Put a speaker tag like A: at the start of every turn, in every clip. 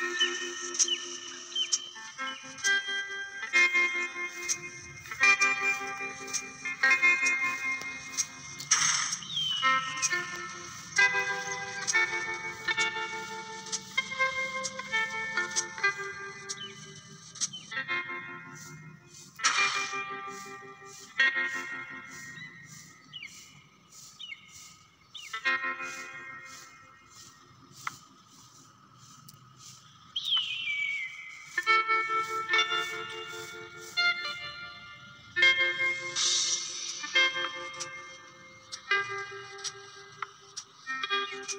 A: Thank you.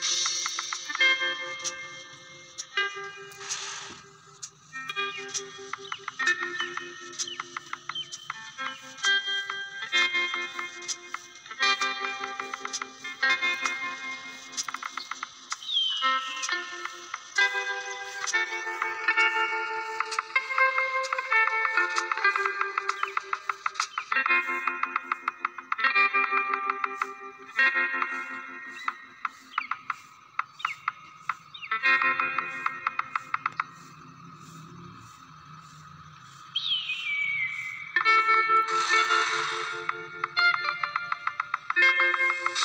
A: you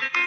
A: Thank you.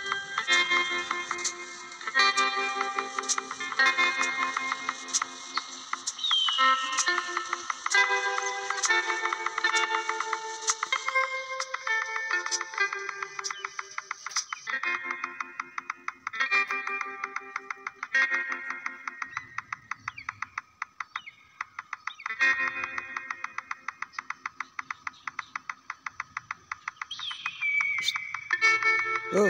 A: Oh.